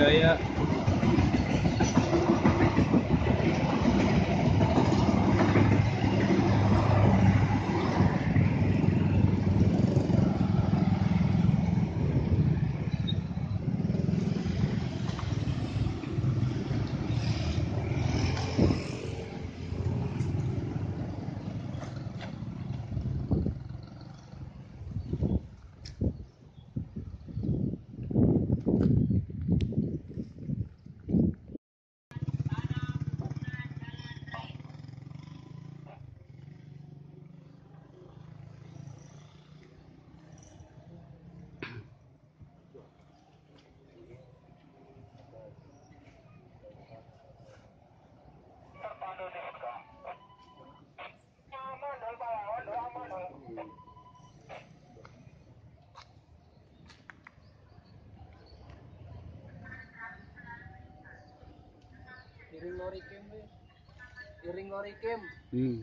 Lawang Iring lori kim wis. Iring lori kim. hmm.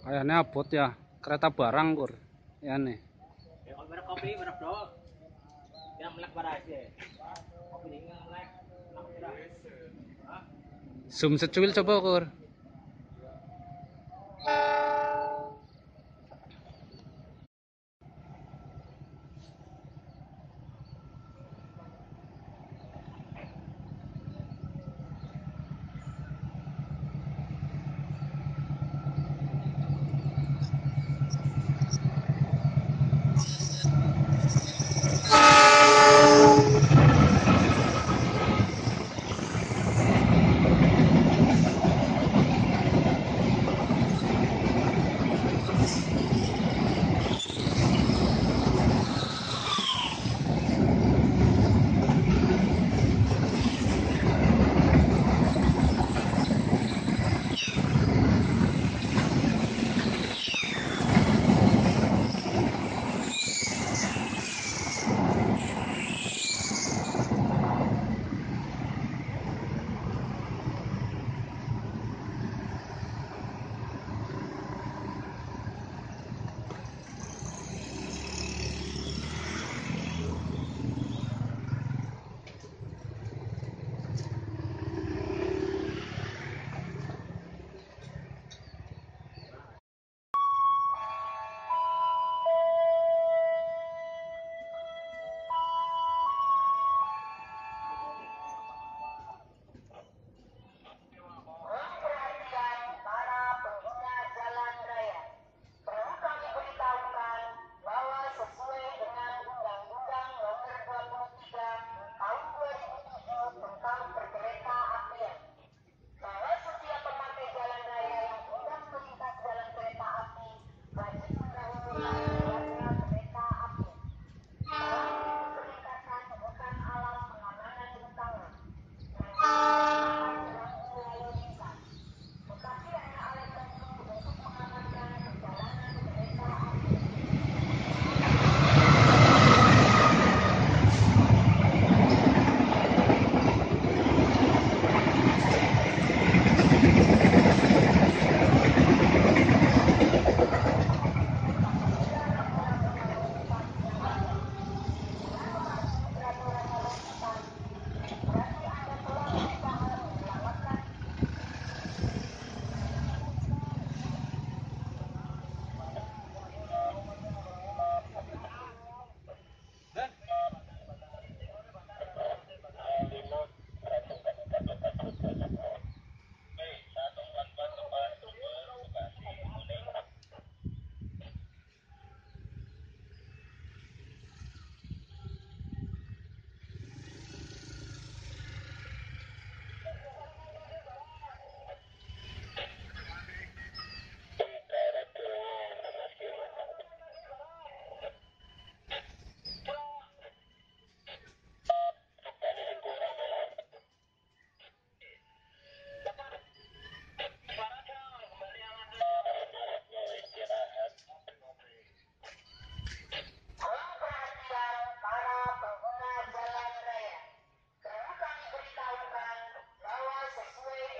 kayaknya abot ya kereta barang kur ya nih Ya kalau merek kopi merek do. Yang melek bara aja. Kopi ini melek. Nak sumsat cuil sa bokor